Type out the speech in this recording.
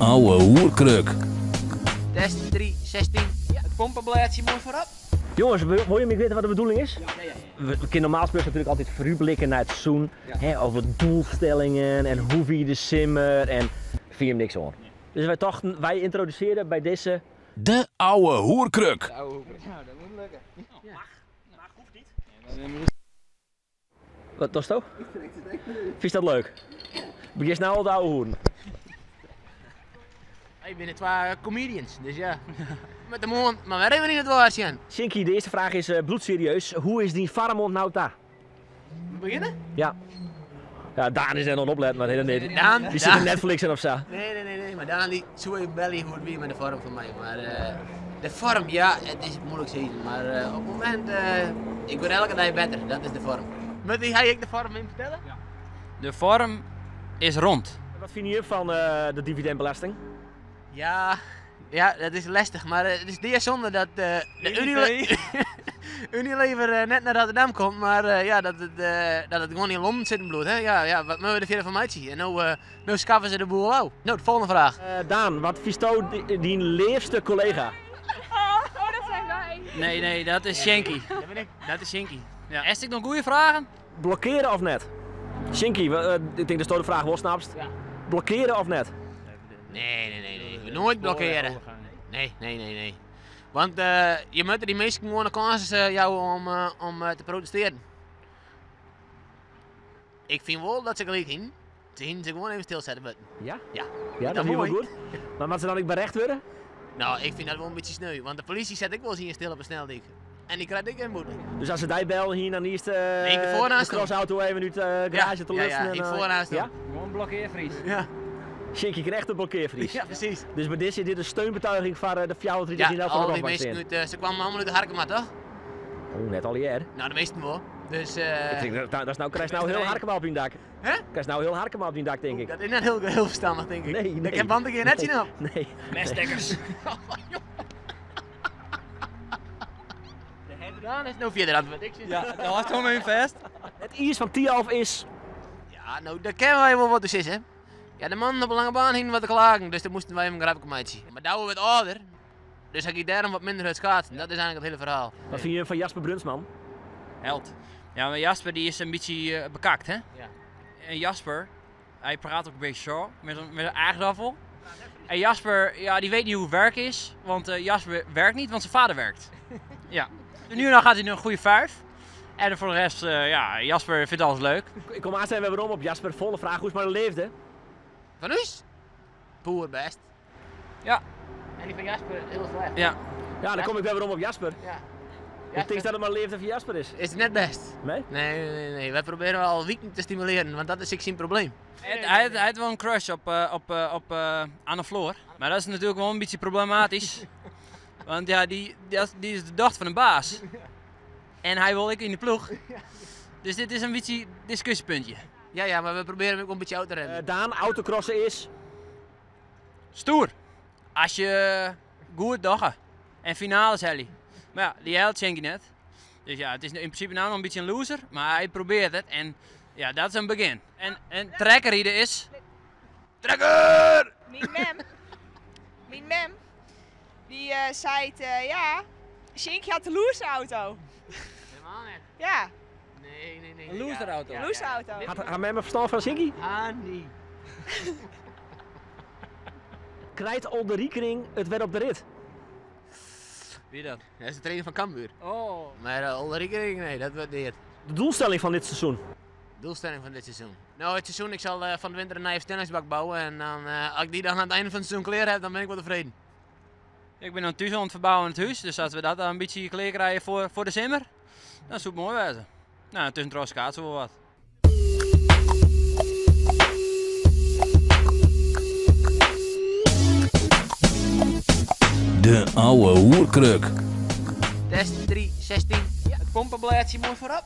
ouwe hoerkruk. Test 3, 16. Ja, het pompenblaadje mooi voorop. Jongens, wil je me weten wat de bedoeling is? We, we kunnen normaal gesproken natuurlijk altijd vooruitblikken naar het seizoen. Hè, over doelstellingen en hoe wie de simmer en vind je hem niks hoor. Dus wij dachten, wij introduceren bij deze... De ouwe hoerkruk. Nou, dat moet lukken. Wat, dat is het ook? Vind je dat leuk? Begin nou al de oude hoeren. Ik ben twee comedians, dus ja. Met de mond, maar we hebben niet het woordje. Shinky, de eerste vraag is eh, bloedserieus. Hoe is die farmond nou daar? We beginnen? Ja. Ja, Daan is er nog oplet, maar helemaal niet. Daan, Die zit in Netflix en of zo. Nee, nee, nee, nee, maar Daan die zo even belly hoe het weer met de vorm van mij. Maar eh, de vorm, ja, het is moeilijk zeggen. Maar eh, op het moment, eh, ik word elke dag beter, dat is de vorm. Moet hij ik de vorm in vertellen? De vorm is rond. Wat vind je van eh, de dividendbelasting? Ja, ja, dat is lastig, maar eh, het is de zonde dat eh, de Unilever, Unilever eh, net naar Rotterdam komt, maar eh, ja, dat het, eh, dat het gewoon in Londen zit in bloed. Hè? Ja, ja, wat moeten we er verder van mij zien? En nu, eh nu schaffen ze de boel out. Nou, de volgende vraag. Eh, Daan, wat vies die, die leefste collega? Oh, dat zijn wij. Nee, nee, dat is Shanky. Dat ben ik. Dat is Shanky. Ja. Is ik nog goede vragen? Blokkeren of net? Shinky, ik denk dat de vraag wel snapst. Ja. Blokkeren of net? Nee, nee, nee, nee. We nooit blokkeren. Nee, nee, nee, nee. Want eh, je moet die mensen gewoon de kans eh, jou om, eh, om te protesteren. Ik vind wel dat ze gelijk in. Ze zien ze gewoon even stilzetten. moeten. Ja? Ja. Ja, dat is heel mooi? goed. Maar wat ze dan ook berecht worden? Nou, ik vind dat wel een beetje sneu. Want de politie zet ik wel eens hier stil op een snelweg. En die krijg ik een boete. Dus als ze die bellen hier dan eerst uh, Nee, ik de de crossauto even uit de garage te ja, lusten. ja, en, ik eh, voornaast Ja? Gewoon blokkeervries. Ja, Shinky krijgt een blokkeervries. ja precies. Dus bij dit is dit een steunbetuiging van eh, de fjouwer die Ja, hier nou voor al de uit, eh, ze kwamen allemaal uit de Harkema, toch? Oh, net al hier. Nou, de meesten wel. Dus, eh Ik denk, dat, dat is nou, krijg je nou heel Nee. harkema op je dak. Hè? Krijg je nou heel harkema op je dak, denk ik. dat is net heel, heel verstandig, denk ik. Nee, nee. Ik heb band een keer net zien op. Nee. Messtekkers. Dan is het nou verder. Ik zie Ja, dat was gewoon mijn vest. Het Iers van Tialf is... Ja, nou, daar kennen wij wel wat dus is, hè. Ja, de man op een lange baan hing wat te klagen, dus dan moesten wij hem een grapje Maar daar wordt ouder, dus heb ik daarom wat minder uit schaatsen. Dat is eigenlijk het hele verhaal. Wat vind je van Jasper Brunsman? Held. Ja, maar Jasper die is een beetje eh, bekakt, hè? Ja. En Jasper, hij praat ook een beetje zo, met een, met een aardappel. En Jasper, ja, die weet niet hoe het werk is, want eh, Jasper werkt niet, want zijn vader werkt. ja. Nu en dan gaat hij naar een goede vijf. En voor de rest, eh, ja, Jasper vindt alles leuk. Ik kom aan zijn we hebben om op Jasper. Volle vraag hoe is maar leefde. Van us? Boer best. Ja. En die van Jasper heel slecht. Ja. Ja, dan kom ik weer weer om op Jasper. Ja. Ik denk dat het maar leefde van Jasper is. Is het net best? Nee? Nee, nee, nee. Wij proberen al weken te stimuleren, want dat is ik zijn probleem. Hij, hij, hij heeft wel een crush op, eh, op, eh, op eh, Anne Floor. Maar dat is natuurlijk wel een beetje problematisch. Want ja, die, die, is- die is de dochter van een baas. En hij wil ik in de ploeg. Dus dit is een beetje een discussiepuntje. Ja, ja, maar we proberen hem ook een beetje uit te Eh, remmen. Daan, autocrossen is... Stoer. Als je goed doggen. En finales Helly. Maar ja, die helpt Schenky net. Dus ja, het is in principe nou nog een beetje een loser. Maar hij probeert het. En ja, dat is een begin. En, en trekkerrieden is... Trekker! Mijn mem. Mijn mem. Die eh, zei het, eh, ja, Shinky had de loersauto. Helemaal niet. Ja, Nee, nee, nee. Een loserauto. Ja, loersauto. Had, had mij mijn verstand van Sinky? Ah, nee. Krijgt onder Riekering het weer op de rit. Wie dat? Dat is de trainer van Cambuur. Oh. Maar uh, Ulrike, nee, dat wordt niet. De doelstelling van dit seizoen. Doelstelling van dit seizoen. Nou, het seizoen, ik zal eh, van de winter een nieuwe tennisbak bouwen. En dan, eh, als ik die dan aan het einde van het seizoen klaar heb, dan ben ik wel tevreden. Ik ben ondertussen aan het verbouwen in het huis, dus als we dat dan een beetje klaar krijgen voor, voor de zomer, dan zou het mooi wezen. Nou, tussen trouwens kaatsen wel wat. De ouwe hoerkruk. Test 3, 16. Ja, het pompenblaadje mooi voorop.